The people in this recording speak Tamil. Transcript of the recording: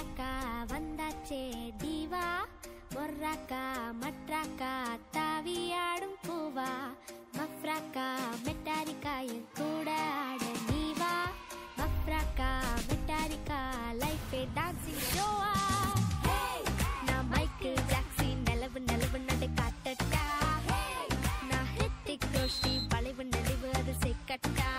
ஒர்ராக்கா வந்தாச்சே தீவா. ஒர்ராக்கா மற்றாக்கா தாவியாடும் பூவா. மஃப்ராக்கா மெட்டாரிக்கா என் கூட ஆட நீவா. மஃப்ராக்கா மெட்டாரிக்கா லைஃப் டான்சிங் ஷோவா. நான் மைக்கேல் ஜாக்சன் நிலவு நிலவு நடு காட்டட்டா. நான் ஹித்திக் ரோஷி வளைவு நடிவு அது செக்கட்டா